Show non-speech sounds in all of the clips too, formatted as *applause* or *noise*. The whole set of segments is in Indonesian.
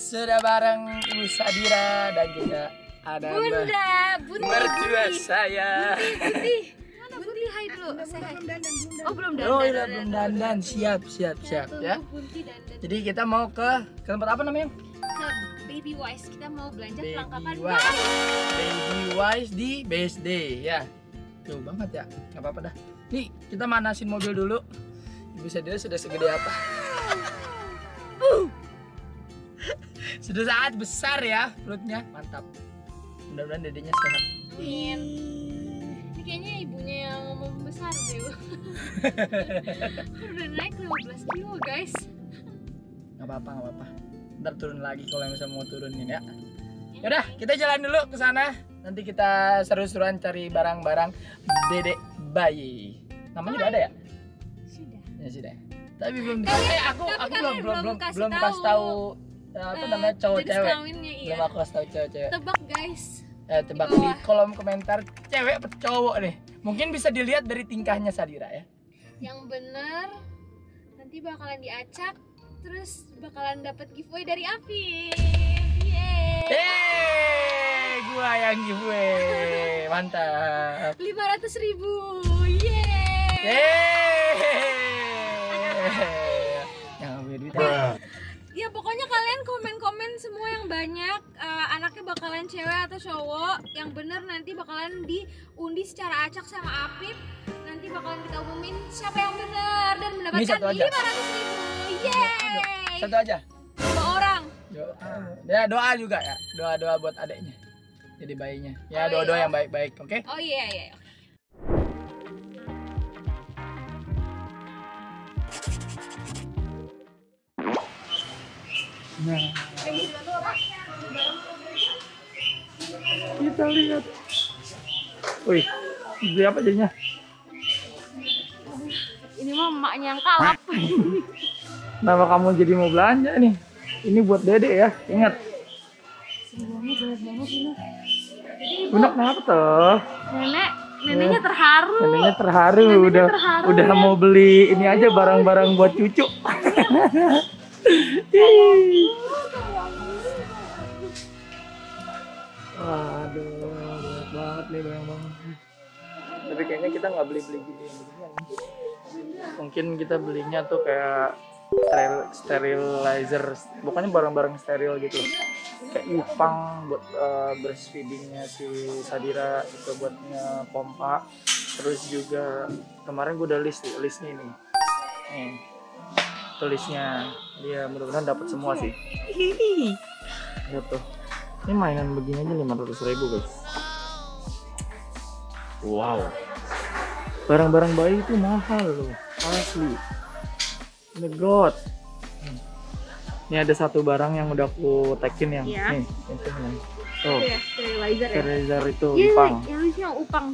sudah bareng Ibu Sadira dan juga ada Bunda, Bunti, mertua Bunti, saya. Bunti. Bunti, hai dulu. Saya hai. Oh, belum dandan. Oh iya belum dandan, siap siap siap ya. Jadi kita mau ke ke tempat apa namanya? Ke Baby Wise kita mau belanja perlengkapan bayi. Baby Wise di BSD ya. Jauh banget ya, nggak apa-apa dah. Nih kita manasin mobil dulu. Ibu Sadira sudah segede apa? Sudah sangat besar ya perutnya, mantap. Mudah-mudahan dedenya sehat. Amin. Ini kayaknya ibunya yang membesar deh. *laughs* Udah naik 15 kilo guys. Nggak apa-apa, nggak apa-apa. Ntar turun lagi kalau yang bisa mau turunin ya. Yaudah, kita jalan dulu ke sana. Nanti kita seru-seruan cari barang-barang dedek bayi. Namanya udah ada ya? Sudah. Ya sudah. Tapi belum Kalian- eh aku tapi aku kalian belum belum belum belum kasih belum tahu. Eh, apa Eh, namanya cowok cewek. iya. Belum aku kasih tahu cewek-cewek. Tebak guys. Eh tebak Di di kolom komentar cewek atau cowok nih. Mungkin bisa dilihat dari tingkahnya Sadira ya. Yang bener nanti bakalan diacak terus bakalan dapat giveaway dari Afif. Yeay. Yeay, gua yang giveaway. *laughs* Mantap. 500 ribu. Yeay. Yeay. Yang punya duit. Ya. Ya pokoknya kalian komen-komen semua yang banyak eh, anaknya bakalan cewek atau cowok yang bener nanti bakalan diundi secara acak sama Apip nanti bakalan kita umumin siapa yang bener dan mendapatkan aja. 500 ribu yeay Satu aja. dua orang Doa. Ya doa juga ya. Doa-doa buat adeknya. Jadi bayinya. Ya Oh, doa-doa iya. yang baik-baik, oke? oh iya iya Nah. Kita lihat. Wih, beli apa jadinya? ini mah emaknya yang kalap *laughs* Nama kamu jadi mau belanja nih. Ini buat dede ya, ingat. Bunda kenapa tuh? nenek neneknya terharu Neneknya terharu Neneknya udah terharu, udah ya. mau beli ini aja barang-barang buat cucu. *laughs* Waduh, banyak banget nih barang-barang. Tapi kayaknya kita nggak beli-beli gini. Mungkin kita belinya tuh kayak steril, sterilizer, bukannya barang-barang steril gitu. Kayak upang buat eh, breastfeedingnya si Sadira itu buatnya pompa. Terus juga kemarin gue udah list listnya ini. Nih, tulisnya dia mudah-mudahan dapat semua sih. Gitu. Ini mainan begini aja 500 ribu guys. Wow. Barang-barang bayi itu mahal loh, asli. Ini god. Ini ada satu barang yang udah aku tekin yang Iya. nih, itu nih. Tuh, ya sterilizer ya sterilizer itu Iya, upang. yang lucu yang upang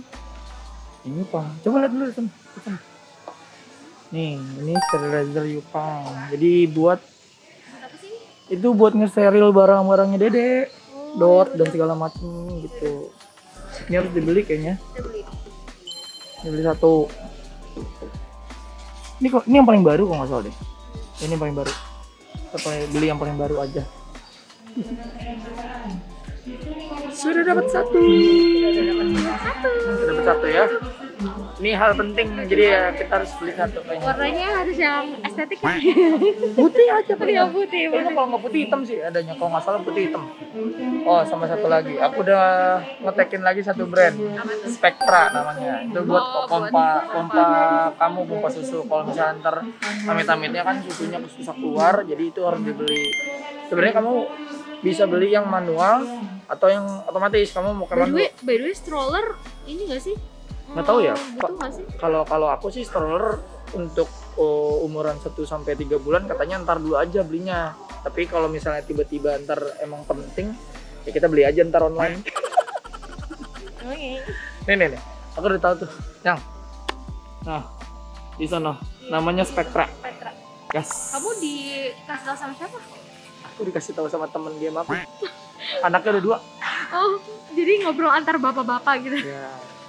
Ini upang. Coba lihat dulu ke sana. Nih, ini sterilizer Yupang. Jadi buat itu buat ngesteril barang-barangnya Dede. Oh, Dot dan segala macem gitu. Ini harus dibeli kayaknya. Dibeli satu. Ini kok ini yang paling baru kok nggak salah deh. Ini yang paling baru. Kita beli yang paling baru aja. Sudah dapat satu. Sudah dapat satu ya. Ini hal penting jadi ya kita harus beli satu kayaknya. warnanya harus yang estetik kan Putih aja paling. Iya, putih, Kayaknya kalau nggak putih hitam sih adanya. Kalau nggak salah putih hitam. Oh sama satu lagi. Aku udah ngetekin lagi satu brand. Spectra namanya. Itu buat Oh, pompa pompa kamu pompa susu. Kalau misalnya ntar amit-amitnya kan susunya susah keluar, jadi itu harus dibeli. Sebenarnya kamu bisa beli yang manual atau yang otomatis. Kamu mau ke by the way manual? by the way stroller ini gak sih Nggak tahu ya. Hmm, Kalau kalau aku sih stroller untuk oh, umuran 1 sampai 3 bulan katanya ntar dulu aja belinya. Tapi kalau misalnya tiba-tiba ntar emang penting ya kita beli aja ntar online. *laughs* nih nih nih. Aku udah tahu tuh. Yang. Nah, di sana namanya Spectra. Petra Yes. kamu dikasih tahu sama siapa Aku dikasih tahu sama temen game aku. Anaknya ada dua. oh jadi ngobrol antar bapak-bapak gitu Ya.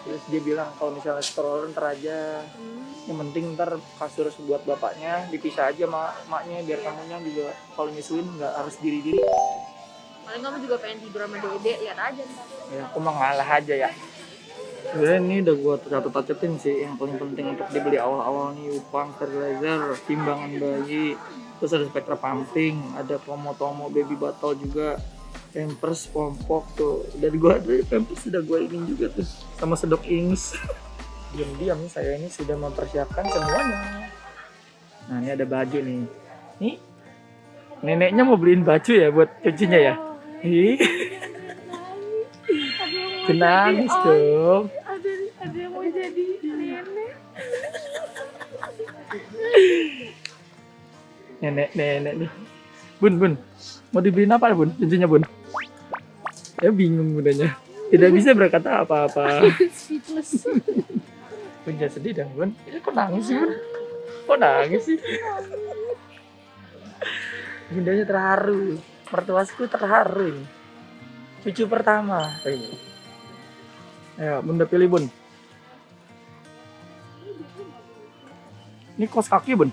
Terus dia bilang kalau misalnya stroller ntar aja Hmm. yang penting ntar kasur buat bapaknya dipisah aja sama maknya biar kamunya juga kalau nyusuin nggak harus diri diri paling kamu juga pengen tidur sama dede lihat aja ntar. Ya aku mah ngalah aja ya. Sebenarnya ini udah gua catat catetin sih yang paling penting untuk dibeli awal-awal nih upang sterilizer timbangan bayi terus ada spektra pumping ada tomo-tomo baby bottle juga pampers pompok tuh. Dari gua ada pampers sudah gua ini juga tuh. Sama sedok ings. *laughs* Diam-diam saya ini sudah mempersiapkan semuanya. Nah ini ada baju nih. Nih neneknya mau beliin baju ya buat cucunya ya? Ih, nangis dong. ada ada yang mau jadi nenek. Nenek nenek nih. Bun bun. Mau dibeliin apa bun? Cucunya bun ya bingung bundanya tidak bisa berkata apa-apa. *laughs* Speechless. Bun jangan sedih dong bun. Ini kok nangis sih bun? Kok nangis sih? Bundanya terharu. Mertuasku terharu ini. Cucu pertama. Ayo. Ayo, bunda pilih bun. Ini kos kaki bun?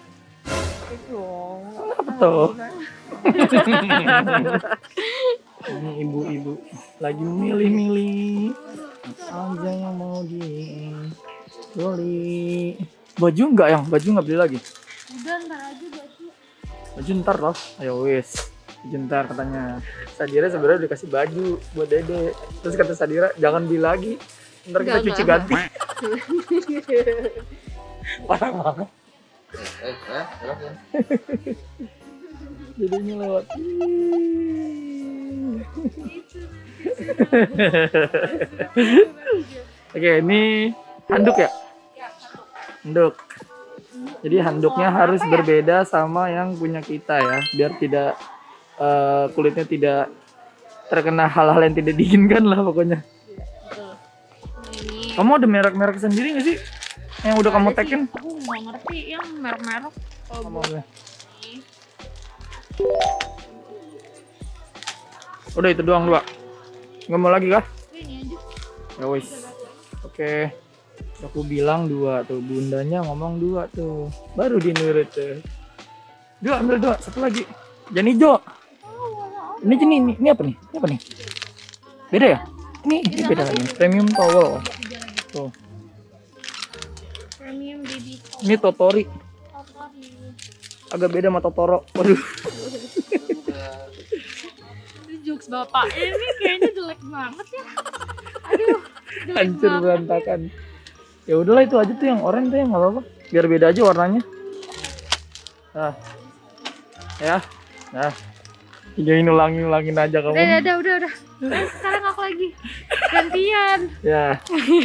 Apa tuh *laughs* ini ibu-ibu lagi milih-milih. Aja yang mau di beli. Baju enggak yang? Baju nggak beli lagi? Udah ntar aja baju. Baju ntar loh. Ayo wis. Baju ntar katanya. Sadira sebenarnya udah kasih baju buat dede. Terus kata Sadira jangan beli lagi. Ntar kita Enggak, cuci enggak. ganti. parah banget. Eh, eh, *laughs* silakan. jadinya lewat oke ini handuk ya? Handuk. Jadi handuknya harus berbeda sama yang punya kita ya biar tidak eh, kulitnya tidak terkena hal-hal yang tidak diinginkan lah pokoknya. Kamu ada merek-merek sendiri nggak sih? Yang udah kamu tekin? Aku nggak ngerti yang merek-merek. Kalau udah itu doang dua nggak mau lagi kah Ya wis. Oke. Aku bilang dua tuh, bundanya ngomong dua tuh. Baru dinurut tuh. Dua ambil dua, satu lagi. Jangan hijau. Ini jenis ini, ini apa nih? Ini apa nih? Beda ya? Ini, ini beda lagi. Premium towel. Tuh. premium baby Ini. Totori. Agak beda sama Totoro. Waduh. Ini jokes bapak ini kayaknya jelek banget ya. Aduh, jelek Hancur banget. berantakan. Ya udahlah itu aja tuh yang oranye tuh yang nggak apa-apa. Biar beda aja warnanya. Nah. Ya. Nah. Tinggal ulangin-ulangin aja kamu. Udah, udah, udah, udah. Nah, sekarang aku lagi gantian. Ya.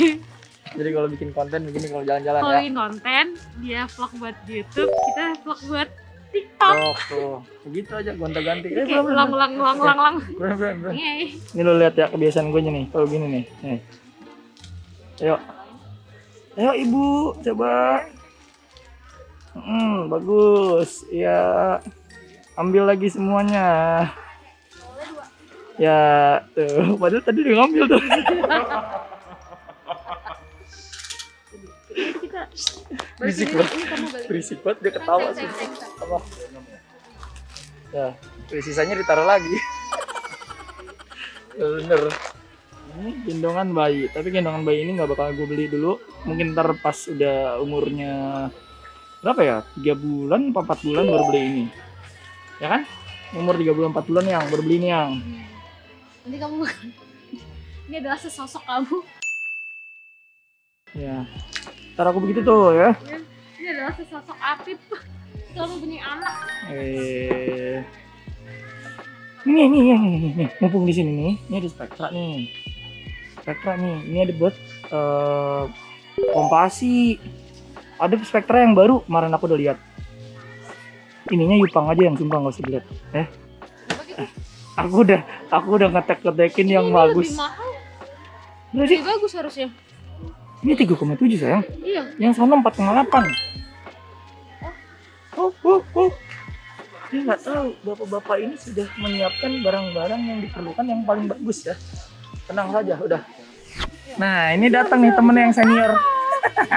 *laughs* Jadi kalau bikin konten begini kalau jalan-jalan Kalau ya. bikin konten, dia vlog buat YouTube, kita vlog buat TikTok. Oh, tuh. Begitu aja gonta-ganti. Eh, belum, ulang, ulang, ulang, ulang, ulang. *laughs* Belum, belum, belum. Iya, Ini lo lihat ya kebiasaan gue nih. Kalau gini nih. Nih. Ayo. Ayo ibu, coba. Hmm, bagus. Ya. Ambil lagi semuanya. Ya, tuh. Padahal tadi dia ngambil tuh. *laughs* kita Berisik banget. Berisik banget dia ketawa sih. Apa? Ya, sisanya ditaruh lagi. *laughs* Bener. Ini gendongan bayi, tapi gendongan bayi ini nggak bakal gue beli dulu. Mungkin ntar pas udah umurnya berapa ya? Tiga bulan, empat bulan baru beli ini. Ya kan? Umur tiga bulan, empat bulan yang baru beli ini yang. Hmm. Nanti kamu *laughs* ini adalah sesosok kamu. Ya. Ntar aku begitu tuh ya. Ini adalah sesosok Apip. Kamu punya anak. Eh. Ini nih, nih, nih, nih, mumpung di sini nih, ini ada spektra nih. Spektra nih, ini ada buat eh kompasi. Ada spektra yang baru, kemarin aku udah lihat. Ininya Yupang aja yang sumpah nggak usah dilihat. Eh, aku udah, aku udah ngetek-ngetekin yang Ini bagus. Lebih mahal. Lebih bagus harusnya. Ini 3,7 sayang. Iya. Yang sana 4,8. Oh, oh, oh. Dia nggak tahu bapak-bapak ini sudah menyiapkan barang-barang yang diperlukan yang paling bagus ya. Tenang saja, udah. Nah, ini datang nih temen yang senior.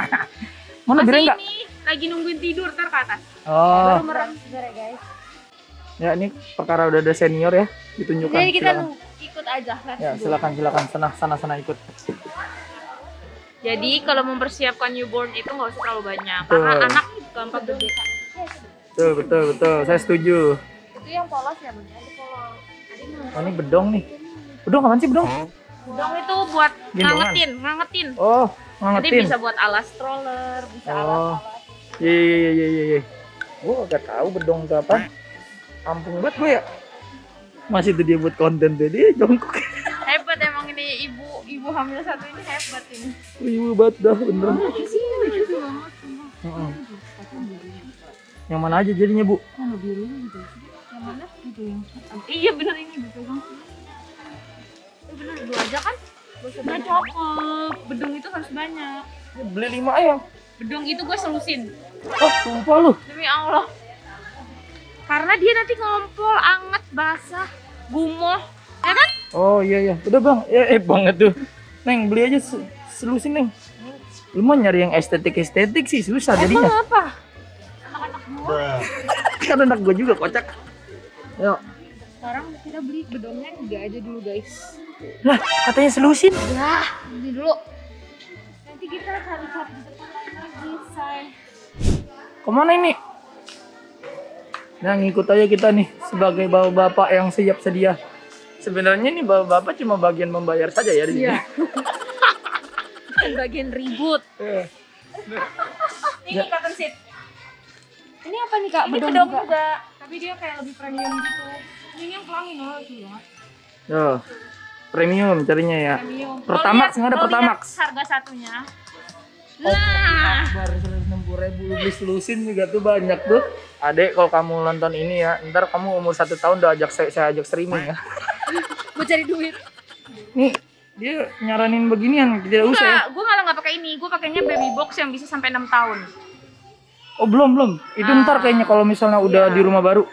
*laughs* Mana Masih Biren nggak? ini lagi nungguin tidur ntar ke atas. Oh, Baru merem. Ya guys. ya ini perkara udah ada senior ya, ditunjukkan. Jadi kita silakan. ikut aja. Ya, silakan silakan sana sana sana ikut. Jadi kalau mempersiapkan newborn itu nggak usah terlalu banyak Betul. karena anak gampang gede. Betul betul betul, saya setuju. Itu yang polos ya bun? Ada polos. Oh, ini bedong nih. Bedong kapan sih bedong? Dong itu buat Gendongan. ngangetin, ngangetin. Oh, Jadi ngangetin. bisa buat alas stroller, bisa Oh. alas-alas. Iya iya iya iya iya. Gua gak tahu bedong itu apa. Kampung banget gue ya. Masih tuh dia buat konten tuh dia jongkok. Hebat emang ini ibu ibu hamil satu ini hebat ini. Ribu banget dah bener. Heeh. Yang mana aja jadinya bu? Iya bener ini dipegang. Eh, bener dua aja kan? Udah cakep. Bedung itu harus banyak. Beli lima ayam. Bedung itu gue selusin. Oh sumpah lu. Demi Allah. Karena dia nanti ngompol, anget, basah, gumoh. Ya kan? Oh iya iya. Udah bang. Ya eh banget tuh. Neng beli aja se- selusin neng. Lu mau nyari yang estetik estetik sih susah jadinya. Emang apa? *laughs* Kan anak gue juga kocak. Yuk. Sekarang kita beli bedongnya tiga aja dulu guys. Lah katanya selusin. Lah, beli dulu. Nanti kita cari-cari di depan lagi, say. Ke mana ini? Nah ngikut aja kita nih sebagai bapak-bapak yang siap sedia. Sebenarnya nih bapak-bapak cuma bagian membayar saja ya di sini. *laughs* Bagian ribut. Iya. Ini cotton seat. Ini apa nih kak? Ini bedong juga. Tapi dia kayak lebih premium gitu. Ini yang pelangi loh itu ya. Tuh, premium carinya ya. Premium. Pertamax, nggak ada Pertamax. Harga satunya. Nah, Baru 160 ribu lu beli selusin juga tuh banyak tuh. Adek kalau kamu nonton ini ya, ntar kamu umur satu tahun udah ajak saya, saya ajak streaming ya. *laughs* Gue cari duit. Nih dia nyaranin beginian tidak usah ya. gue malah nggak pakai ini. Gue pakainya baby box yang bisa sampai 6 tahun. Oh belum belum. Itu ntar kayaknya kalau misalnya udah Iya. di rumah baru.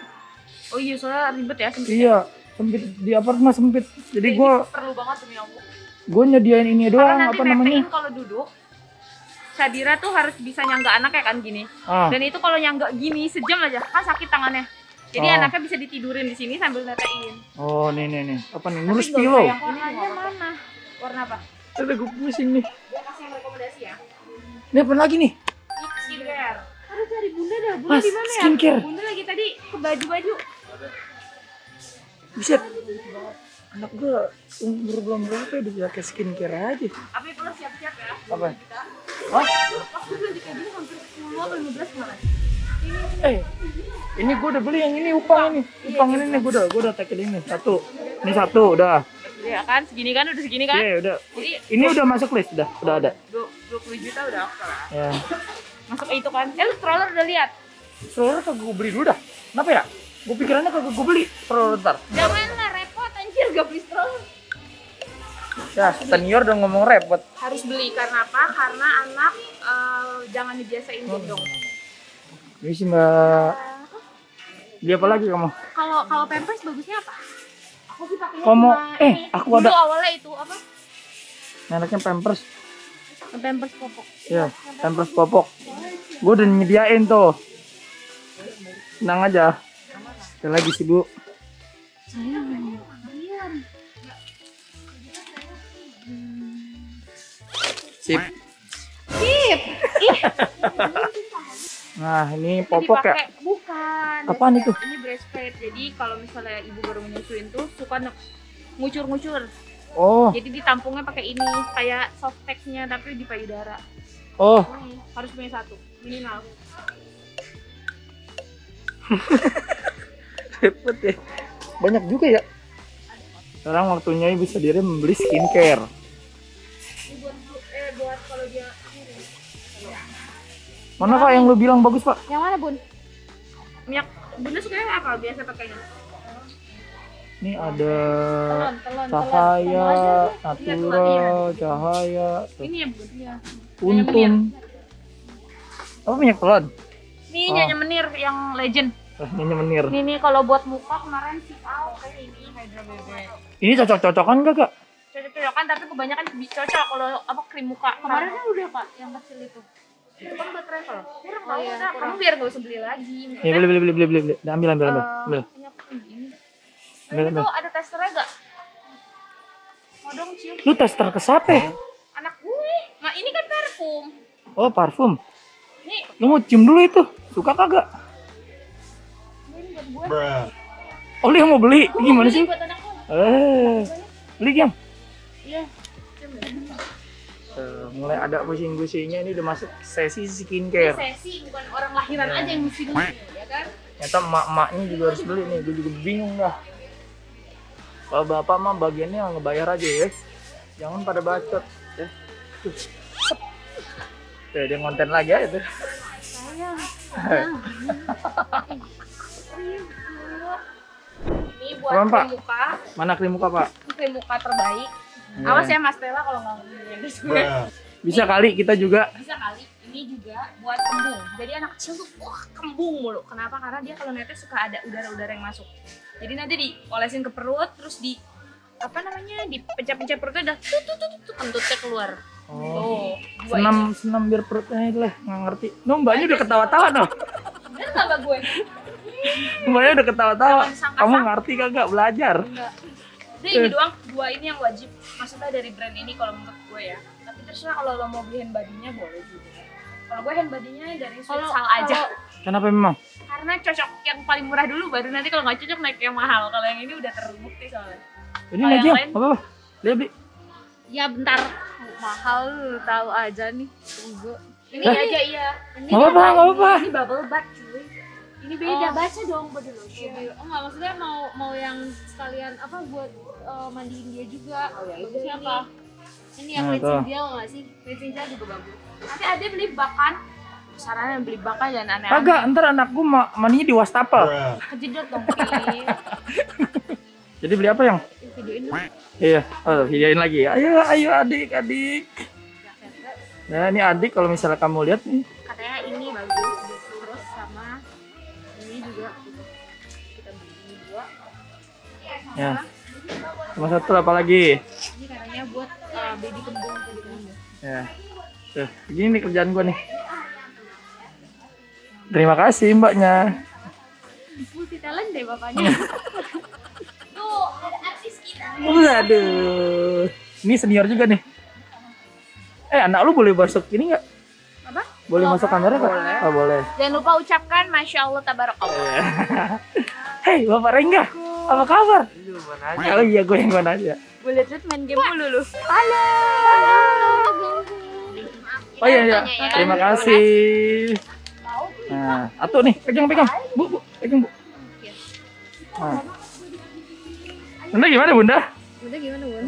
Oh iya, soalnya ribet ya. sempit. Iya sempit di apartemen sempit. Jadi gua perlu banget demi Allah. gue nyediain ini doang nanti apa namanya kalau duduk, Sadira tuh harus bisa nyangga anaknya kan gini. ah Dan itu kalau nyangga gini sejam aja kan sakit tangannya. Jadi Oh. anaknya bisa ditidurin di sini sambil netein. oh nih nih nih apa nih nggak pillow Warnanya mana? Warna apa? ada gue pusing nih Gue kasih yang rekomendasi ya. ini apa lagi nih Skincare. Aduh cari bunda dah. Bunda Mas, di mana ya? skincare. Bunda lagi tadi ke baju-baju. buset anak gue umur belum berapa ya udah pakai skincare aja Apa itu siap-siap ya? apa Hah? Waktu belanja kayak gini hampir 10 atau 15 kemarin. Eh ini gue udah beli yang ini upang ini upang ini nih gue udah gue udah tackle ini satu ini satu udah Ya kan, segini kan udah segini kan? iya udah Jadi ini udah masuk list udah udah ada du- 20 juta udah oke lah. ya Masuk itu kan. Eh lu stroller udah lihat? stroller kagak gue beli dulu dah kenapa ya gue pikirannya kagak gue beli stroller ntar Janganlah repot anjir gak beli stroller. ya senior udah ngomong repot Harus beli karena apa? Karena anak eh, jangan dibiasain gendong. ini sih mbak. Beli apa lagi kamu? Kalau kalau Pampers bagusnya apa? Aku sih pakainya Kamu- cuma eh, ini. aku Dulu ada- awalnya itu apa? mereknya pampers. Pampers popok. ya pampers popok. Gue udah nyediain tuh. Tenang aja. Sekali lagi sih bu. Sip. Sip. *laughs* nah ini Itu popok ya dipakai bukan. Apaan itu? Ini breastfeed. Jadi kalau misalnya ibu baru menyusuin tuh suka ngucur-ngucur. oh Jadi ditampungnya pakai ini kayak soft nya tapi di payudara. oh Ini harus punya satu minimal. *laughs* repot ya banyak juga ya sekarang waktunya ibu sendiri membeli skincare mana pak yang lu bilang bagus pak Yang mana bun? minyak bunda sukanya apa biasa pakainya? ini ada Telon, telon, cahaya telon. natural cahaya tuh. Ini ya bun. Iya. untung apa minyak telon Ini Oh. nyanyi menir yang legend. eh, nyanyi menir Ini nih kalau buat muka kemarin si Au kayak ini Hydra ini cocok-cocokan gak kak Cocok-cocokan tapi kebanyakan cocok kalau apa krim muka. Kemarin kan udah pak yang kecil itu. Itu kan buat travel. Kurang Oh iya, udah. kurang. Kamu biar gak usah beli lagi. Ya beli beli beli beli beli. beli. Nah, ambil ambil ambil. Eh, ambil. ini ini. Ambil, Ini ambil. ada testernya gak? Mau dong cium. Lu tester ke siapa? ya? Anak gue. Nah ini kan parfum. Oh parfum. Nih, Lu mau cium dulu itu? Suka kagak? ini buat gue. Oh lu yang mau beli? Gimana Beli sih? Buat anak gue. Eh, beli yang. Iya. Ya. Eh, mulai ada pusing-pusingnya ini udah masuk sesi Ini skincare. sesi bukan orang lahiran aja yang mesti beli, ya kan? Ternyata emak-emaknya juga harus beli nih. Gue juga bingung dah. Kalau bapak mah bagiannya ngebayar aja ya. Jangan pada bacot. Ya. Tuh. Tuh, dia konten lagi aja tuh. Ini buat krim muka, Mana krim muka pak? ini krim muka terbaik. Ya. Awas ya Mas Tela kalau nggak yang gue. Bisa kali kita juga. Bisa kali. Ini juga buat kembung. Jadi anak kecil tuh wah kembung mulu. Kenapa? Karena dia kalau netes suka ada udara-udara yang masuk. Jadi nanti diolesin ke perut, terus di apa namanya dipencet-pencet perutnya udah tuh tuh tuh tuh, tuh kentutnya keluar. Oh. Tuh. Dua Senam senam biar perutnya itu lah nggak ngerti. No, mbaknya udah ketawa-tawa no. ini. Bener nggak gue? *laughs* Mbaknya udah ketawa-tawa. Kamu ngerti kagak belajar? Enggak. Jadi ini doang, dua ini yang wajib. Maksudnya dari brand ini kalau menurut gue ya. Tapi terserah kalau lo mau beli hand body-nya boleh juga. Kalau gue hand body-nya dari Sweet Sal aja. Kenapa memang? Karena cocok yang paling murah dulu, baru nanti kalau nggak cocok naik yang mahal. Kalau yang ini udah terbukti soalnya. Ini Kalau aja. yang lain? Apa apa? Dia beli. Ya bentar. Mahal tahu aja nih. Tunggu. Ini aja iya. Ini apa-apa, apa-apa. Ini bubble bath cuy. Ini beda, Oh. baca dong body lotion. Oh enggak maksudnya mau mau yang sekalian apa buat eh, mandiin dia juga. Oh ya Bagusnya apa? Ini yang Nah, cleansing gel nggak sih? Cleansing gel juga bagus. Nanti ada beli bakan. Sarannya beli bakan jangan aneh-aneh. Kagak, ntar anakku ma maninya di wastafel. Kejedot dong. *laughs* Jadi beli apa yang? Videoin dulu. Iya, oh, videoin lagi. Ayo, ayo adik, adik. Nah, ini adik kalau misalnya kamu lihat nih. katanya ini bagus terus sama ini juga kita beli ini dua Ya. Cuma satu apa lagi? ini katanya buat uh, baby kembung baby kembung Ya. Tuh, begini nih kerjaan gua nih. Terima kasih mbaknya. Multi talent deh bapaknya. *laughs* tuh ada artis kita Waduh. Ini senior juga nih. Eh, anak lu boleh masuk ini nggak? apa Boleh masuk kamera nggak? Oh, boleh. jangan lupa ucapkan masya allah tabarakallah *laughs* Hei, Bapak Rengga. Apa kabar? Oh iya, gue yang mana aja. gue liat main game dulu lu Oh iya, iya. Ya. Terima kasih. Nah, atuh nih, pegang, pegang. Bu, bu, pegang, bu. Nah. Bunda gimana, Bunda? Bunda gimana bun?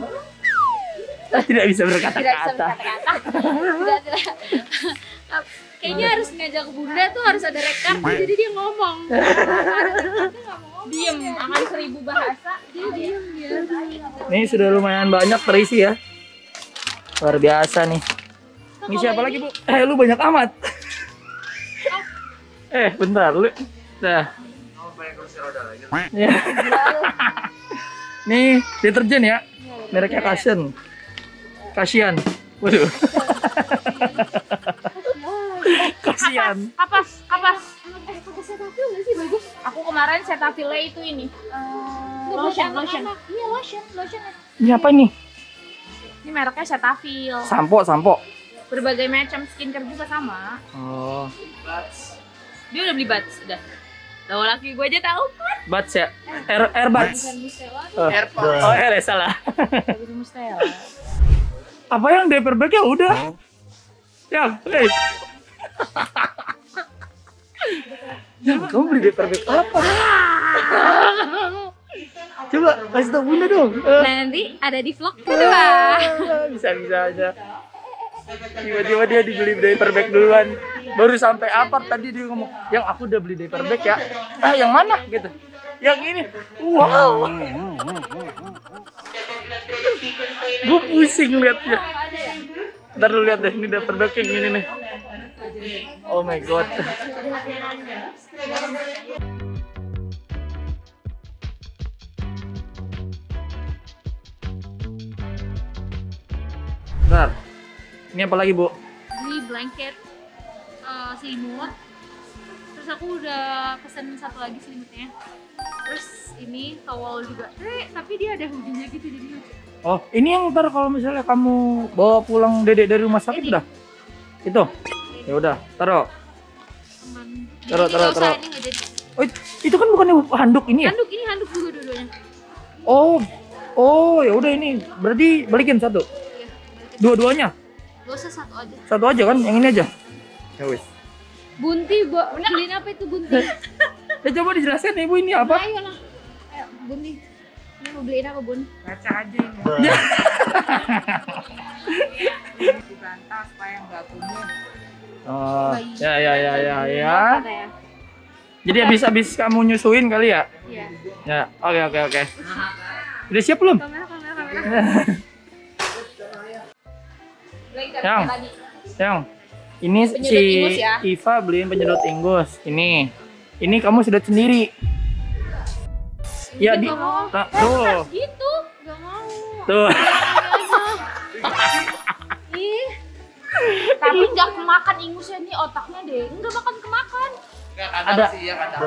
Ah, Tidak bisa tidak bisa berkata-kata. *laughs* Kayaknya harus ngajak bunda tuh harus ada rekam jadi dia ngomong. *laughs* diem akan seribu bahasa Dia diem dia. Nih sudah lumayan banyak terisi ya. Luar biasa nih. Ini siapa lagi, Bu? Eh, lu banyak amat. eh, bentar, lu. Nah. Ya. *laughs* Nih, deterjen ya. Mereknya Cushion. Kasian. Waduh. *laughs* Kasian. kapas kapas Eh, pakai Cetaphil nggak sih bagus? aku kemarin Cetaphil itu ini Itu lotion lotion. Iya lotion, lotion. Ini apa nih? ini mereknya Cetaphil Sampo, sampo. berbagai macam skincare juga sama Oh, dia udah beli buds udah tahu laki gue aja tahu kan buds ya. Air, airbuds. Mustela. Oh, oh air salah. dari Mustela Apa yang diaper bag ya udah. Yang, hey. Yang, kamu beli diaper bag apa? Coba kasih tau bunda dong. Nah, nanti ada di vlog kedua. Bisa-bisa aja. Tiba-tiba dia dibeli diaper bag duluan. Baru sampai apa tadi dia ngomong, yang aku udah beli diaper bag ya. Ah, yang mana? Gitu. Yang ini. Wow. Gue pusing liatnya. Ntar lu lihat deh, ini diaper bag yang ini nih. Oh my god. Bentar. Ini apa lagi, Bu? beli blanket selimut terus aku udah pesen satu lagi selimutnya terus ini towel juga eh tapi dia ada hoodie-nya gitu jadi lucu Oh, ini yang ntar kalau misalnya kamu bawa pulang dedek dari rumah sakit Ini. udah? Itu? Ya udah, taruh. Taruh, taruh, taruh. ini nggak jadi Oh, itu kan bukan handuk ini ya? handuk ini handuk juga dua-duanya Oh, oh ya udah ini berarti balikin satu. iya balikin. Dua-duanya, Gak usah satu aja satu aja kan? Yang ini aja. Ya wis. Bunti, bu, beliin apa itu Bunti? *laughs* Ya coba dijelaskan ibu ini apa? Ayo lah. Ayo, Bunti. Ini mau beliin apa, Bun? Baca aja ini. *laughs* Ya. Di bantal supaya nggak kuning. Oh, ya ya ya ya ya. Ya. Jadi habis habis kamu nyusuin kali ya? Iya. Ya, oke oke oke. Udah siap belum? Kamera, kamera, kamera. lagi *laughs* Yang. Yang ini Penyedot si ingus ya? Iva beliin penyedot ingus. Ini. Ini kamu sedot sendiri. Ya di mau. Nah, tuh. Gitu. Gak mau. Tuh. *laughs* Ih, tapi nggak kemakan ingusnya nih otaknya deh nggak makan kemakan Enggak Ada. sih ya kadang.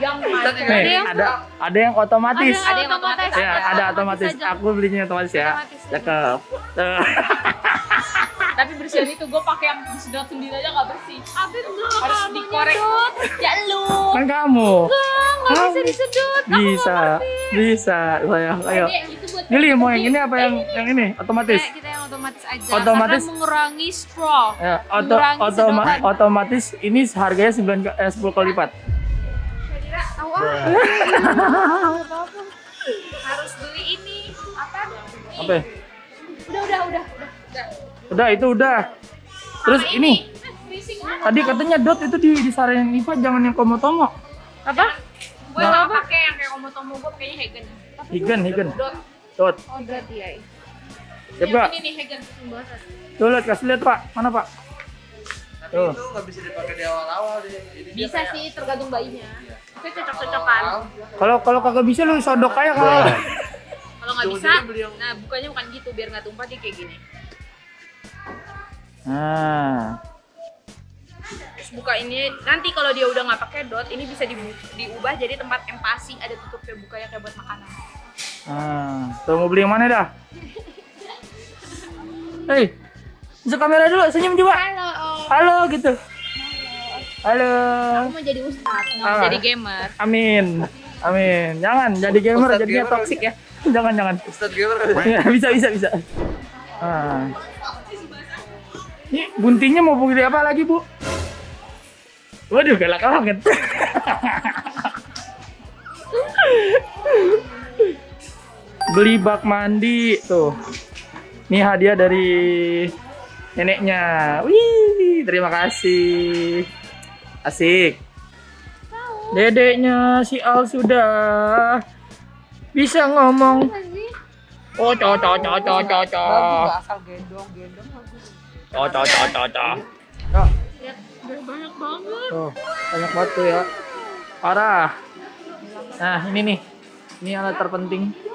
yang macam Nih, ada ada yang otomatis. ada yang otomatis. Ya, ada otomatis. aja. Aku belinya otomatis ya. Cakep. *laughs* Tapi bersihan itu gue pakai yang disedot sendiri aja nggak bersih Abis enggak harus dikorek ya lu Kan kamu. Nggak bisa disedot. Bisa. Bisa. Saya ayo. Ini itu buat Gili mau yang ini apa yang yang ini otomatis? Otomatis aja. Otomatis. Karena mengurangi straw. Ya, oto, Mengurangi otoma, sedotan. otomatis ini harganya 9 ke- eh, 10 kali lipat. Tahu ah. *laughs* harus beli ini apa Apa? ya? udah udah udah udah Udah itu udah. Terus Sama ini Eh, berisik ah. tadi katanya dot itu di disaranin Iva jangan yang komotomo. Apa? gue nggak pakai yang kayak komotomo gue kayaknya Hagen Higen, higen. dot Dot. Oh, berarti ya. Siap yang gak? ini nih Hagen Tuh lihat kasih lihat Pak. Mana Pak? Tapi Tuh. itu nggak bisa dipakai di awal-awal deh. Ini dia bisa kayak sih tergantung bayinya Iya. itu cocok-cocokan Kalau kalau kagak bisa lu sodok aja kalau. kalau nggak bisa nah bukanya bukan gitu biar nggak tumpah dia kayak gini Nah. terus buka ini nanti kalau dia udah nggak pakai dot ini bisa dibu- diubah jadi tempat empasi ada tutupnya bukanya kayak buat makanan Nah, tuh mau beli yang mana dah? *laughs* Hei, masuk kamera dulu, senyum coba. Halo, Om. Halo gitu. Halo. Aku mau jadi ustadz. Ah. jadi gamer Amin. Amin. Jangan jadi gamer Ustadz jadinya gamer toksik ya. *laughs* Jangan jangan. Ustadz gamer kan? Ya, bisa bisa bisa. Ah. Ini buntinya mau beli apa lagi, Bu? Waduh, galak banget. *laughs* Beli bak mandi tuh. Ini hadiah dari neneknya. Wih, terima kasih. Asik. Dedeknya si Al sudah bisa ngomong. Oh, cocok, cocok, cocok, Bagus cocok. nggak asal gendong gendong bagus. Cocok, cocok, cocok. Udah banyak banget. Tuh, banyak banget tuh ya. Parah. Nah, ini nih. Ini alat terpenting.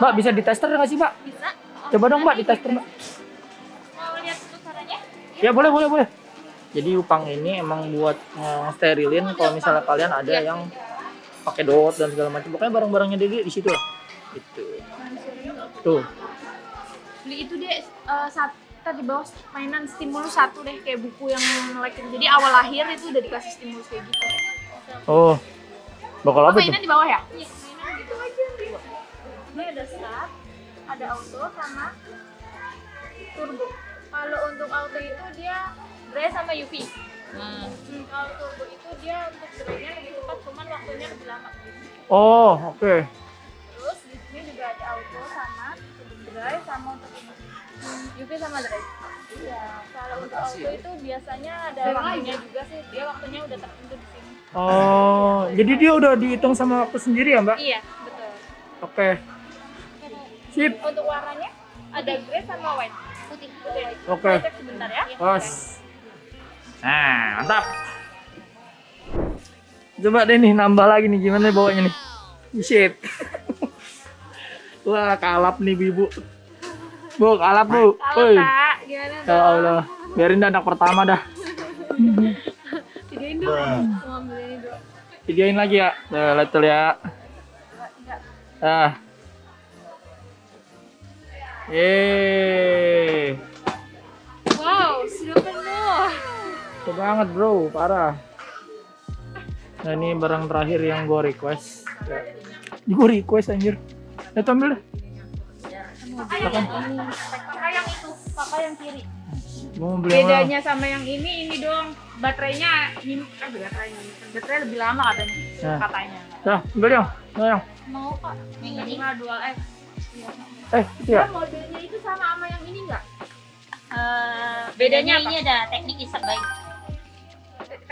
Mbak, bisa ditester nggak sih, Mbak? bisa Coba dong, Mbak, ditester, Mbak. mau lihat caranya Ya, boleh, boleh, boleh. Jadi upang ini emang buat eh, sterilin kalau misalnya kalian ada yang pakai dot dan segala macam. Pokoknya barang-barangnya Dede di situ lah. Gitu. Tuh. beli itu deh eh, saat kita di bawah mainan stimulus satu deh kayak buku yang ngelekin jadi awal lahir itu udah dikasih stimulus kayak gitu Oh. Bakal oh, apa mainan di bawah ya iya mainan gitu aja ini ada start ada auto sama turbo. Kalau untuk auto itu dia dry sama UV hmm, kalau turbo itu dia untuk dry-nya lebih cepat cuman waktunya lebih lama. Oh, oke. terus di sini juga ada auto sama untuk dry sama untuk ini. Hmm, UV sama dry iya kalau untuk auto itu biasanya ada waktunya juga sih dia waktunya udah tertentu di sini. Oh, jadi dia udah dihitung sama aku sendiri ya, Mbak? iya betul. Oke. Sip. untuk warnanya ada grey sama white putih putih Oke. Cek sebentar ya Bos. Nah, mantap. Coba deh nih nambah lagi nih gimana bawanya nih. Shit. *laughs* Wah, kalap nih Ibu. Bu, kalap Bu. Gimana Ya Allah, biarin dah anak pertama dah. Videoin dong. Mau ambil ini dulu. Videoin lagi ya. Nah, lihat tuh ya. Ah. Yeay. Wow, sudah penuh. Tuh banget bro, parah. Nah ini barang terakhir yang gue request. Ya. Gue request anjir. Ya tuh ambil deh. Kakak yang itu, kakak yang kiri. Mau mana? Bedanya sama yang ini, ini dong baterainya nyim, eh baterainya baterai lebih lama katanya. Nah. Katanya. Dah, ambil dong. Nah. Mau kak? Yang ini mah dual X. Eh, itu ya. Modelnya itu sama sama yang ini enggak? Eh, Bedanya bedanya ini ada teknik isap baik.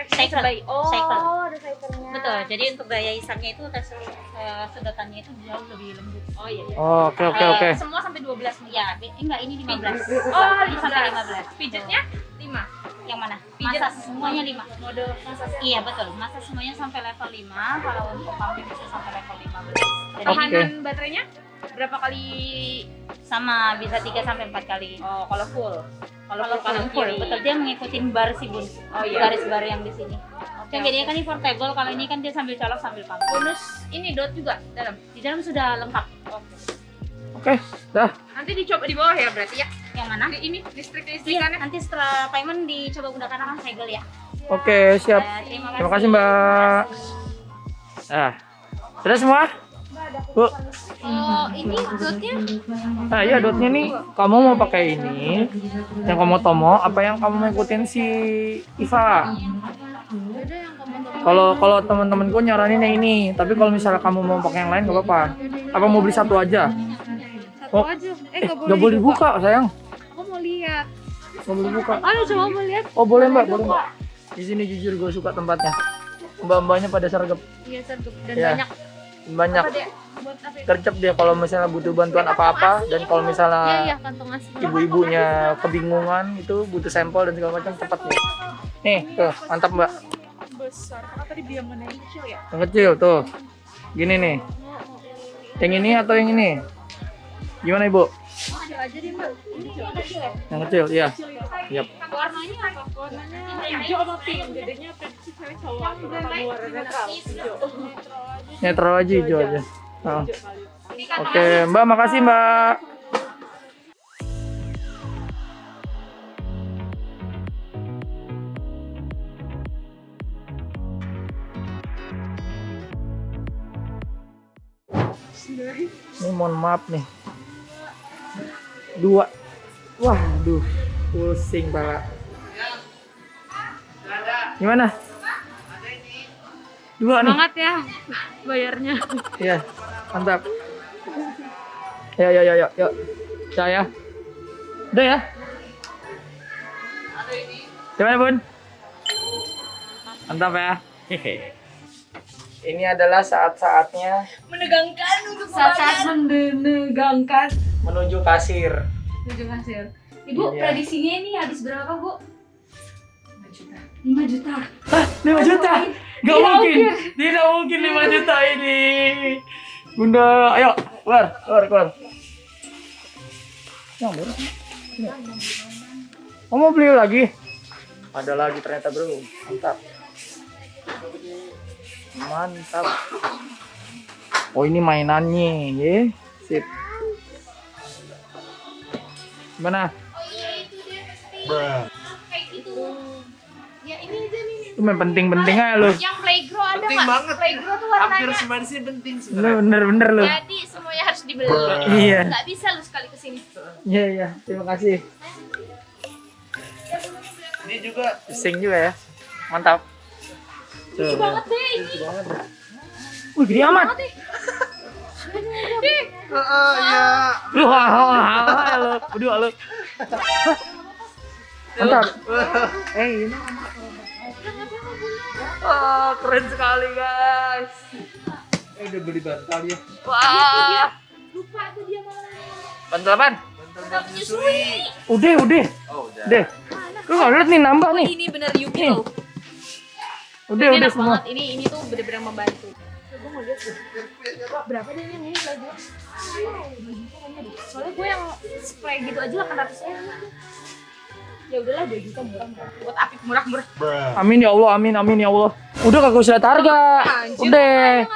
Cycle. Cycle. Oh, Cycle. ada cycle-nya. Betul. Jadi untuk daya isapnya itu tes eh, sedotannya itu jauh lebih lembut. Oh iya. iya. Oh, oke oke oke. Semua sampai 12 nih. Ya, enggak ini 15. Oh, ini sampai 15. Pijetnya 5. Yang mana? Masa semuanya 5. Mode masasnya. Iya, betul. Masa semuanya sampai level 5. Kalau untuk pumping bisa sampai level 15. Jadi Oke. Tahanan baterainya berapa kali? sama bisa 3 sampai 4 kali. Oh, kalau full. Kalau Kalau full kanan full, kiri. betul dia mengikuti bar sih bun. Oh, iya. Garis bar yang di sini. Oke, Yang bedanya kan ini portable, kalau ini kan dia sambil colok sambil pumping. Bonus ini dot juga dalam. Di dalam sudah lengkap. Oke. Oke, dah. Nanti dicoba di bawah ya berarti ya. Yang mana? Di ini listrik Iya, listrikannya. nanti setelah payment dicoba gunakan akan segel ya. Oke, siap. Eh, terima kasih. Terima kasih, Mbak. Ah. Sudah semua? Bu. Oh, ini dotnya Nah, iya dotnya nih. Kamu mau pakai ini? Yang kamu tomo apa yang kamu mau ikutin si Iva? Kalau kalau teman-temanku nyaranin yang ini, tapi kalau misalnya kamu mau pakai yang lain nggak apa-apa. Apa mau beli satu aja? Oh. aja. Eh, Eh, nggak nggak boleh dibuka. buka, sayang. Aku mau lihat. Nggak boleh buka. Aduh, coba mau lihat. Oh boleh mbak, boleh mbak. Di sini jujur gue suka tempatnya. Mbak-mbaknya pada sergap, Iya, sergap dan Iya. banyak. banyak. Apa dia? Ya? Kalau misalnya butuh bantuan apa-apa dan kalau Iya, misalnya iya, kantong asli. ibu-ibunya kebingungan itu butuh sampel dan segala macam cepat nih. Nih, tuh, mantap mbak. Besar. Karena tadi dia mana kecil ya? Yang kecil tuh. Gini nih. Yang ini atau yang ini? Gimana ibu? Aja deh, Mbak. Ini yang kecil ya? Iya. Yap. Warnanya apa? Warnanya Hijau sama pink. Jadinya prediksi cewek cowok. Netral aja hijau aja. Oh. Oke, Mbak, makasih Mbak. Ini mohon maaf nih. Dua. Waduh, pusing pala. Gimana? Dua nih. Semangat ya bayarnya. Iya, mantap. Ya, ya, ya, ya, ya. Saya. Udah ya? Gimana, Bun? Mantap ya? Ini adalah saat-saatnya Menegangkan untuk Saat-saat menegangkan. menuju kasir. Tujuh hasil. Ibu, Iya. prediksinya ini habis berapa, Bu? 5 juta. 5 juta? Gak mungkin. Tidak mungkin 5 juta ini. Bunda, ayo, keluar, keluar, keluar. Yang baru. Kamu mau beli lagi? Ada lagi ternyata bro. Mantap. Mantap. Oh ini mainannya, ya. Sip. Gimana? Kayak gitu. Ya ini aja nih. Itu main penting-penting aja lu. Yang playgrow ada Penting nggak? banget. Playgrow tuh Hampir warnanya. semua sih penting Lu sebenarnya. bener-bener lu. Jadi semuanya harus dibeli. Iya. Nggak bisa lu sekali ke sini. Iya, iya. Terima kasih. Ini juga Pusing juga ya. Mantap. Tuh. Banget deh ini. Wih, gede amat. Heeh, ya. Lu lu. Berdua lu. Mantap. Eh, ini. Wah, keren sekali, guys. Eh, udah beli bantal ya. Wah. Lupa tuh dia mau. Bantal apaan? Bantal menyusui. Udah, udah. Oh, udah. Deh. Lu nggak lihat nih nambah nih. Ini bener Yuki Nih. loh. Udah, Ini udah semua. banget. Ini ini tuh bener-bener membantu. Gue mau lihat. Berapa deh yang ini baju? Soalnya gue yang spray gitu aja 800 ribu. ya udahlah 2 juta murah murah buat apik murah murah Amin ya Allah, amin amin ya Allah. Udah kagak usah lihat harga. Udah. ya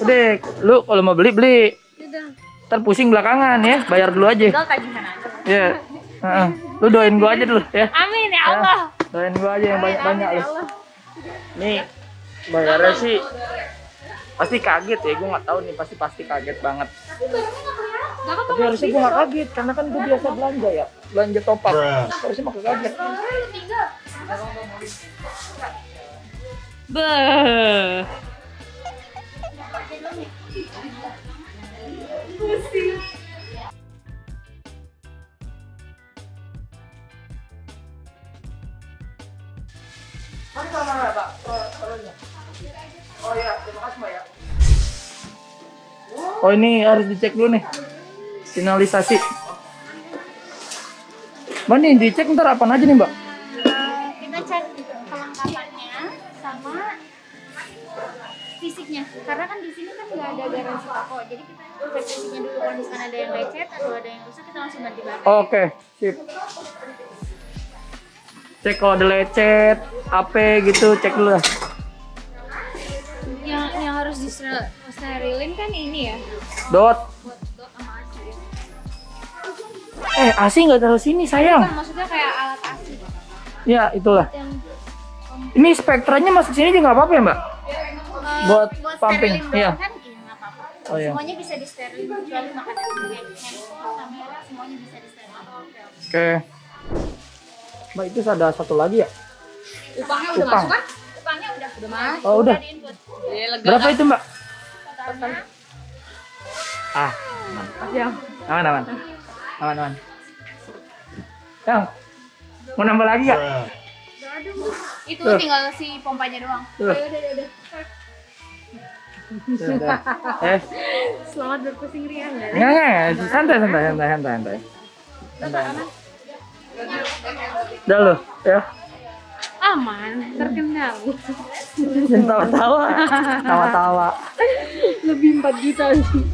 Udah, lu kalau mau beli beli. Udah. Ntar pusing belakangan ya, bayar dulu aja. tinggal tagihan aja Ya. Heeh. Lu doain gua aja dulu ya. amin ya Allah Doain gua aja yang banyak-banyak lu. Nih, bayarnya sih pasti kaget ya, gua nggak tahu nih pasti pasti kaget banget. Tapi harusnya gua nggak kaget karena kan gua biasa belanja ya, belanja top up. Harusnya mah kaget. Beuh. Oh iya, terima kasih mbak ya. Oh ini harus dicek dulu nih. Finalisasi. Mbak nih dicek ntar apa aja nih mbak? Eh, kita cek kelengkapannya sama fisiknya karena kan di sini kan nggak ada garansi toko jadi kita cek fisiknya dulu kalau misalkan ada yang lecet atau ada yang rusak kita langsung ganti bahan Oke, sip. Cek kalau ada lecet, AP gitu, cek dulu lah. Yang yang harus disterilin kan ini ya. Dot. Eh, ASI nggak taruh sini sayang. Kan maksudnya kayak alat aci Ya, itulah. yang Ini spektranya masuk sini juga nggak apa-apa ya mbak? Buat buat pumping, iya. kan iya Oh iya. semuanya bisa disterilin kecuali makanan handphone kamera semuanya bisa disterilin Oke. Mbak itu ada satu lagi ya? upahnya udah Upang. masuk kan upahnya udah udah masuk Oh udah. input ya lega Berapa kan? itu mbak? totalnya Ah, yang aman aman. Aman aman. Yang mau nambah lagi ya? itu Tuh. tinggal si pompanya doang Tuh. Udah. *laughs* Eh, selamat berpusing riang ya. enggak enggak, santai santai santai santai santai. Santai. Udah lo, ya. Aman, terkenal. Jangan tawa-tawa. Tawa-tawa. Lebih 4 juta sih.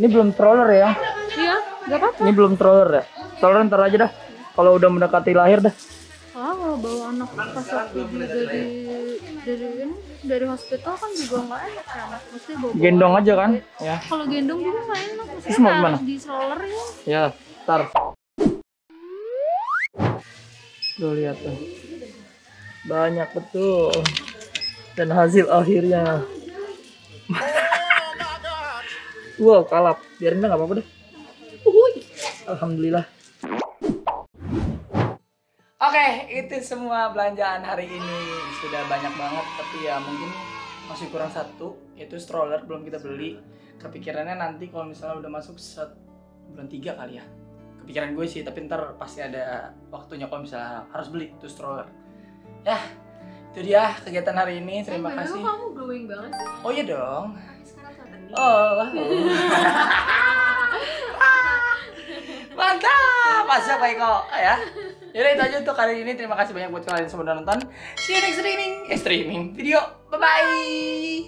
Ini belum stroller ya. Iya, nggak apa-apa. Ini belum stroller ya. Stroller ntar aja dah. Kalau udah mendekati lahir dah. Ah, kalau bawa anak pas waktu di dari dari ini, dari hospital kan juga nggak enak kan. Mesti bawa, -bawa Gendong aja kan? Ya. Kalau gendong juga nggak enak. Maksudnya mau gimana? di stroller ya. Ya, ntar. Tuh lihat tuh. Banyak betul. Dan hasil akhirnya. *laughs* wow, kalap. Biarin nggak apa-apa deh. Alhamdulillah. Oke, itu semua belanjaan hari ini sudah banyak banget, tapi ya mungkin masih kurang satu, yaitu stroller belum kita beli. Kepikirannya nanti kalau misalnya udah masuk set bulan tiga kali ya. Kepikiran gue sih, tapi ntar pasti ada waktunya kalau misalnya harus beli tuh stroller. Ya, itu dia kegiatan hari ini. Terima kasih. kamu glowing banget sih. Oh iya dong. Oh. *laughs* Mantap, masuk Pak Eko ya. Yaudah itu aja untuk kali ini. Terima kasih banyak buat kalian semua udah nonton. See you next streaming, eh streaming video. Bye bye.